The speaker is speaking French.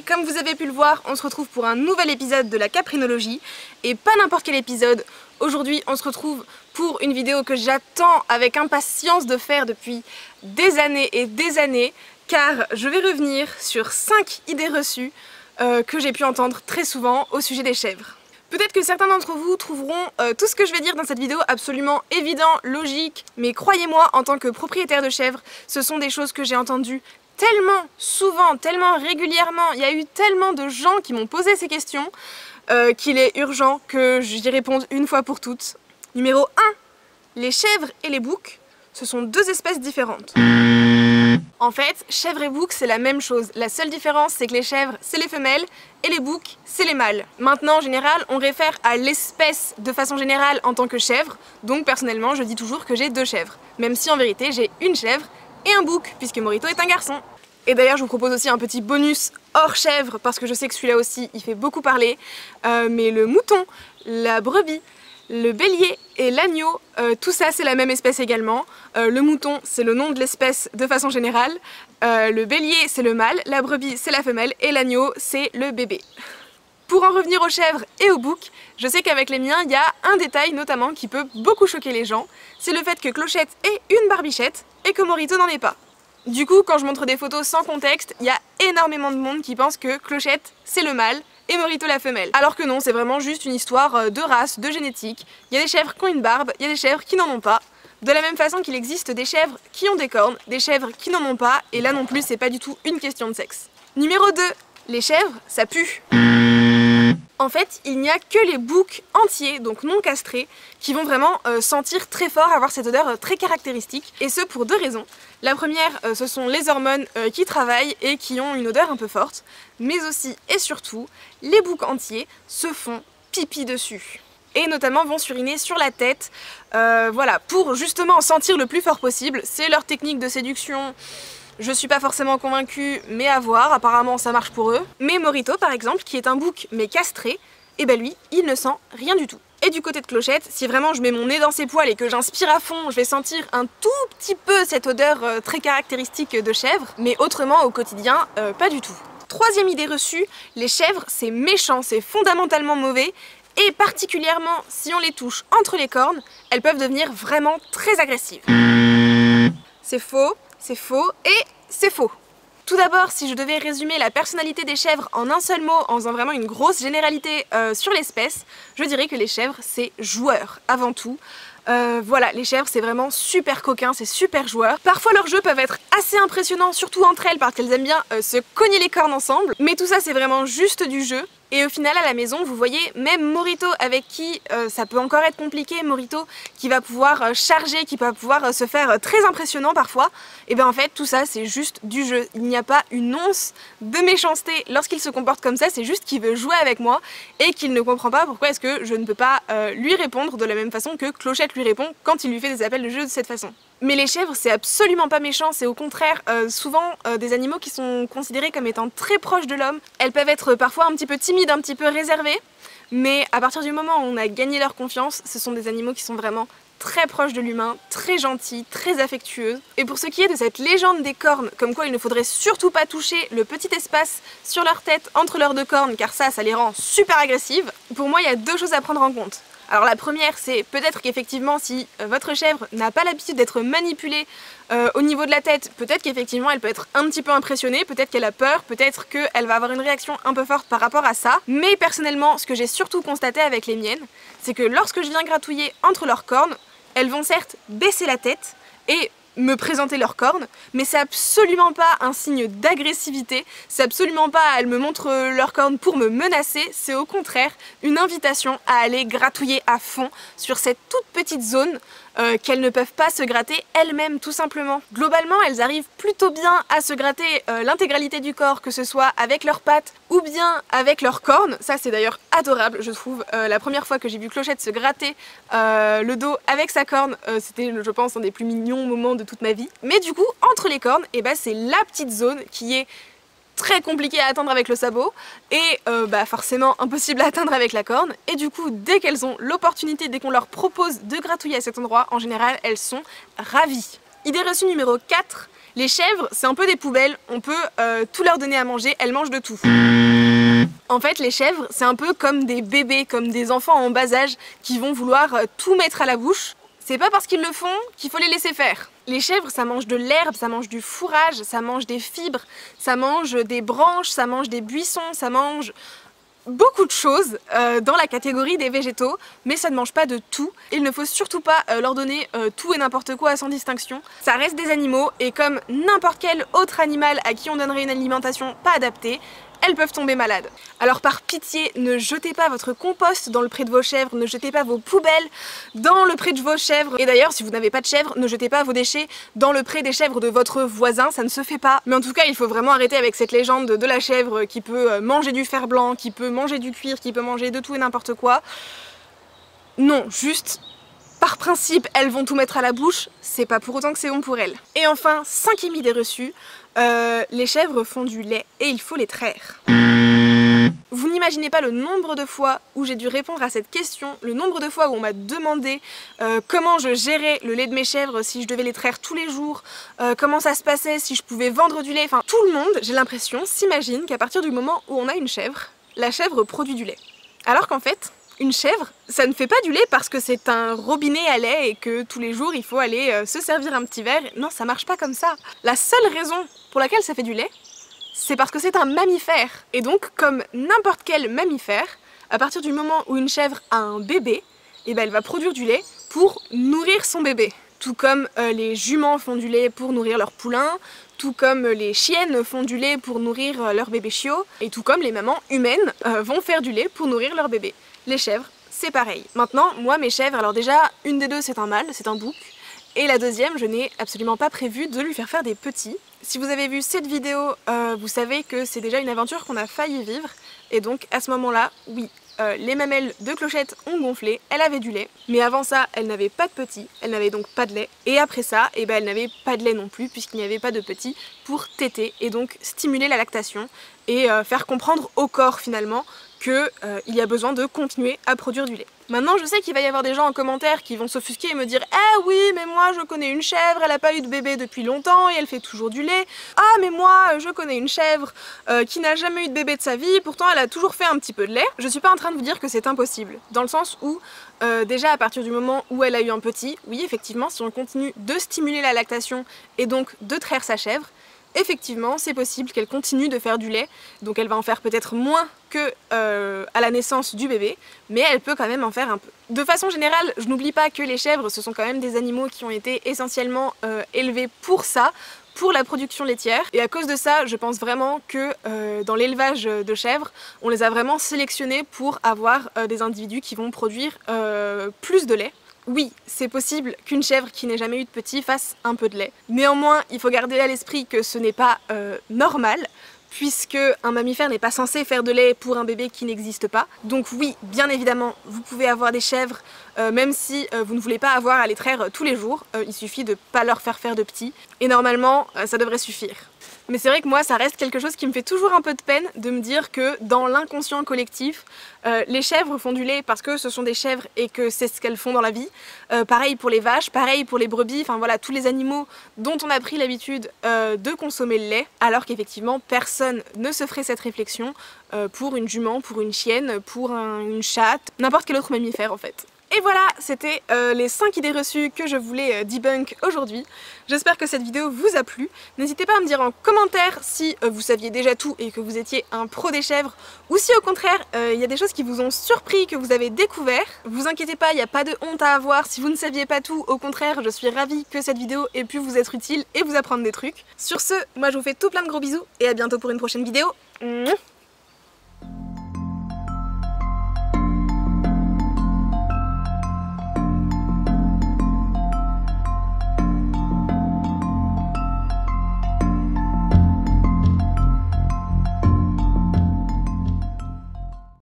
Comme vous avez pu le voir, on se retrouve pour un nouvel épisode de la caprinologie et pas n'importe quel épisode. Aujourd'hui, on se retrouve pour une vidéo que j'attends avec impatience de faire depuis des années et des années car je vais revenir sur 5 idées reçues euh, que j'ai pu entendre très souvent au sujet des chèvres. Peut-être que certains d'entre vous trouveront euh, tout ce que je vais dire dans cette vidéo absolument évident, logique, mais croyez-moi, en tant que propriétaire de chèvres, ce sont des choses que j'ai entendues tellement souvent, tellement régulièrement, il y a eu tellement de gens qui m'ont posé ces questions euh, qu'il est urgent que j'y réponde une fois pour toutes. Numéro 1. Les chèvres et les boucs, ce sont deux espèces différentes. En fait, chèvre et bouc, c'est la même chose. La seule différence, c'est que les chèvres, c'est les femelles, et les boucs, c'est les mâles. Maintenant, en général, on réfère à l'espèce de façon générale en tant que chèvre, donc personnellement, je dis toujours que j'ai deux chèvres. Même si en vérité, j'ai une chèvre et un bouc, puisque Morito est un garçon. Et d'ailleurs, je vous propose aussi un petit bonus hors chèvre, parce que je sais que celui-là aussi, il fait beaucoup parler. Euh, mais le mouton, la brebis, le bélier et l'agneau, euh, tout ça c'est la même espèce également. Euh, le mouton c'est le nom de l'espèce de façon générale, le bélier c'est le mâle, la brebis c'est la femelle et l'agneau c'est le bébé. Pour en revenir aux chèvres et aux boucs, je sais qu'avec les miens il y a un détail notamment qui peut beaucoup choquer les gens, c'est le fait que Clochette ait une barbichette et que Morito n'en ait pas. Du coup, quand je montre des photos sans contexte, il y a énormément de monde qui pense que Clochette, c'est le mâle et Morito la femelle. Alors que non, c'est vraiment juste une histoire euh, de race, de génétique. Il y a des chèvres qui ont une barbe, il y a des chèvres qui n'en ont pas. De la même façon qu'il existe des chèvres qui ont des cornes, des chèvres qui n'en ont pas, et là non plus, c'est pas du tout une question de sexe. Numéro 2. Les chèvres, ça pue. En fait, il n'y a que les boucs entiers, donc non castrés, qui vont vraiment euh, sentir très fort, avoir cette odeur euh, très caractéristique, et ce pour deux raisons. La première, euh, ce sont les hormones qui travaillent et qui ont une odeur un peu forte, mais aussi et surtout, les boucs entiers se font pipi dessus et notamment vont suriner sur la tête, voilà, pour justement sentir le plus fort possible. C'est leur technique de séduction je suis pas forcément convaincue, mais à voir, apparemment ça marche pour eux. Mais Morito par exemple, qui est un bouc mais castré, et eh ben lui, il ne sent rien du tout. Et du côté de Clochette, si vraiment je mets mon nez dans ses poils et que j'inspire à fond, je vais sentir un tout petit peu cette odeur euh, très caractéristique de chèvre, mais autrement au quotidien, euh, pas du tout. Troisième idée reçue, les chèvres c'est méchant, c'est fondamentalement mauvais, et particulièrement si on les touche entre les cornes, elles peuvent devenir vraiment très agressives. C'est faux, c'est faux et c'est faux. Tout d'abord, si je devais résumer la personnalité des chèvres en un seul mot, en faisant vraiment une grosse généralité euh, sur l'espèce, je dirais que les chèvres, c'est joueurs avant tout. Euh, voilà, les chèvres c'est vraiment super coquin, c'est super joueur. Parfois leurs jeux peuvent être assez impressionnants, surtout entre elles parce qu'elles aiment bien euh, se cogner les cornes ensemble. Mais tout ça c'est vraiment juste du jeu. Et au final à la maison vous voyez même Morito avec qui euh, ça peut encore être compliqué, Morito qui va pouvoir charger, qui va pouvoir se faire très impressionnant parfois. Et bien en fait tout ça c'est juste du jeu. Il n'y a pas une once de méchanceté lorsqu'il se comporte comme ça, c'est juste qu'il veut jouer avec moi et qu'il ne comprend pas pourquoi est-ce que je ne peux pas lui répondre de la même façon que Clochette lui répond quand il lui fait des appels de jeu de cette façon. Mais les chèvres, c'est absolument pas méchant, c'est au contraire euh, souvent euh, des animaux qui sont considérés comme étant très proches de l'homme. Elles peuvent être parfois un petit peu timides, un petit peu réservées, mais à partir du moment où on a gagné leur confiance, ce sont des animaux qui sont vraiment très proches de l'humain, très gentils, très affectueux. Et pour ce qui est de cette légende des cornes, comme quoi il ne faudrait surtout pas toucher le petit espace sur leur tête entre leurs deux cornes, car ça, ça les rend super agressives, pour moi il y a deux choses à prendre en compte. Alors la première, c'est peut-être qu'effectivement, si euh, votre chèvre n'a pas l'habitude d'être manipulée euh, au niveau de la tête, peut-être qu'effectivement, elle peut être un petit peu impressionnée, peut-être qu'elle a peur, peut-être qu'elle va avoir une réaction un peu forte par rapport à ça. Mais personnellement, ce que j'ai surtout constaté avec les miennes, c'est que lorsque je viens gratouiller entre leurs cornes, elles vont certes baisser la tête et me présenter leurs cornes, mais c'est absolument pas un signe d'agressivité, c'est absolument pas elles me montrent leurs cornes pour me menacer, c'est au contraire une invitation à aller gratouiller à fond sur cette toute petite zone euh, qu'elles ne peuvent pas se gratter elles-mêmes tout simplement. Globalement, elles arrivent plutôt bien à se gratter euh, l'intégralité du corps, que ce soit avec leurs pattes ou bien avec leurs cornes. Ça c'est d'ailleurs adorable, je trouve. Euh, la première fois que j'ai vu Clochette se gratter le dos avec sa corne, c'était je pense un des plus mignons moments de toute ma vie. Mais du coup, entre les cornes, eh ben, c'est la petite zone qui est très compliqué à atteindre avec le sabot et euh, bah forcément impossible à atteindre avec la corne et du coup dès qu'elles ont l'opportunité, dès qu'on leur propose de gratouiller à cet endroit, en général elles sont ravies. Idée reçue numéro 4, Les chèvres, c'est un peu des poubelles, on peut euh, tout leur donner à manger, elles mangent de tout. En fait, les chèvres, c'est un peu comme des bébés, comme des enfants en bas âge qui vont vouloir euh, tout mettre à la bouche. C'est pas parce qu'ils le font qu'il faut les laisser faire. Les chèvres, ça mange de l'herbe, ça mange du fourrage, ça mange des fibres, ça mange des branches, ça mange des buissons, ça mange beaucoup de choses euh, dans la catégorie des végétaux, mais ça ne mange pas de tout. Il ne faut surtout pas euh, leur donner euh, tout et n'importe quoi sans distinction. Ça reste des animaux et comme n'importe quel autre animal à qui on donnerait une alimentation pas adaptée, elles peuvent tomber malades. Alors par pitié, ne jetez pas votre compost dans le pré de vos chèvres, ne jetez pas vos poubelles dans le pré de vos chèvres. Et d'ailleurs, si vous n'avez pas de chèvres, ne jetez pas vos déchets dans le pré des chèvres de votre voisin, ça ne se fait pas. Mais en tout cas, il faut vraiment arrêter avec cette légende de la chèvre qui peut euh, manger du fer blanc, qui peut manger du cuir, qui peut manger de tout et n'importe quoi. Non, juste par principe, elles vont tout mettre à la bouche, c'est pas pour autant que c'est bon pour elles. Et enfin, cinquième idée reçue, euh, les chèvres font du lait et il faut les traire. Vous n'imaginez pas le nombre de fois où j'ai dû répondre à cette question, le nombre de fois où on m'a demandé euh, comment je gérais le lait de mes chèvres, si je devais les traire tous les jours, euh, comment ça se passait, si je pouvais vendre du lait, enfin tout le monde, j'ai l'impression, s'imagine qu'à partir du moment où on a une chèvre, la chèvre produit du lait. Alors qu'en fait, une chèvre, ça ne fait pas du lait parce que c'est un robinet à lait et que tous les jours il faut aller se servir un petit verre. Non, ça marche pas comme ça. La seule raison pour laquelle ça fait du lait, c'est parce que c'est un mammifère. Et donc, comme n'importe quel mammifère, à partir du moment où une chèvre a un bébé, eh ben, elle va produire du lait pour nourrir son bébé. Tout comme euh, les juments font du lait pour nourrir leur poulain, tout comme les chiennes font du lait pour nourrir euh, leur bébé chiot, et tout comme les mamans humaines euh, vont faire du lait pour nourrir leur bébé. Les chèvres, c'est pareil. Maintenant, moi mes chèvres, alors déjà, une des deux c'est un mâle, c'est un bouc, et la deuxième, je n'ai absolument pas prévu de lui faire faire des petits. Si vous avez vu cette vidéo, euh, vous savez que c'est déjà une aventure qu'on a failli vivre. Et donc à ce moment-là, oui, euh, les mamelles de Clochette ont gonflé, elle avait du lait, mais avant ça, elle n'avait pas de petits, elle n'avait donc pas de lait, et après ça, eh ben, elle n'avait pas de lait non plus, puisqu'il n'y avait pas de petits, pour téter, et donc stimuler la lactation, et euh, faire comprendre au corps finalement qu'il euh, y a besoin de continuer à produire du lait. Maintenant je sais qu'il va y avoir des gens en commentaire qui vont s'offusquer et me dire « Eh oui mais moi je connais une chèvre, elle a pas eu de bébé depuis longtemps et elle fait toujours du lait. Ah mais moi je connais une chèvre euh, qui n'a jamais eu de bébé de sa vie, pourtant elle a toujours fait un petit peu de lait. » Je suis pas en train de vous dire que c'est impossible, dans le sens où euh, déjà à partir du moment où elle a eu un petit, oui effectivement si on continue de stimuler la lactation et donc de traire sa chèvre, effectivement c'est possible qu'elle continue de faire du lait, donc elle va en faire peut-être moins que euh, à la naissance du bébé, mais elle peut quand même en faire un peu. De façon générale, je n'oublie pas que les chèvres, ce sont quand même des animaux qui ont été essentiellement euh, élevés pour ça, pour la production laitière. Et à cause de ça je pense vraiment que euh, dans l'élevage de chèvres on les a vraiment sélectionnés pour avoir des individus qui vont produire plus de lait oui, c'est possible qu'une chèvre qui n'ait jamais eu de petit fasse un peu de lait. Néanmoins, il faut garder à l'esprit que ce n'est pas euh, normal, puisque un mammifère n'est pas censé faire de lait pour un bébé qui n'existe pas. Donc oui, bien évidemment, vous pouvez avoir des chèvres, euh, même si euh, vous ne voulez pas avoir à les traire tous les jours, il suffit de pas leur faire faire de petits, et normalement, ça devrait suffire. Mais c'est vrai que moi, ça reste quelque chose qui me fait toujours un peu de peine de me dire que dans l'inconscient collectif, euh, les chèvres font du lait parce que ce sont des chèvres et que c'est ce qu'elles font dans la vie. Euh, pareil pour les vaches, pareil pour les brebis, enfin voilà, tous les animaux dont on a pris l'habitude euh, de consommer le lait, alors qu'effectivement personne ne se ferait cette réflexion pour une jument, pour une chienne, pour une chatte, n'importe quel autre mammifère en fait. Et voilà, c'était euh, les 5 idées reçues que je voulais euh, debunk aujourd'hui. J'espère que cette vidéo vous a plu. N'hésitez pas à me dire en commentaire si euh, vous saviez déjà tout et que vous étiez un pro des chèvres ou si au contraire il y a des choses qui vous ont surpris, que vous avez découvert. Vous inquiétez pas, il n'y a pas de honte à avoir si vous ne saviez pas tout. Au contraire, je suis ravie que cette vidéo ait pu vous être utile et vous apprendre des trucs. Sur ce, moi je vous fais tout plein de gros bisous et à bientôt pour une prochaine vidéo.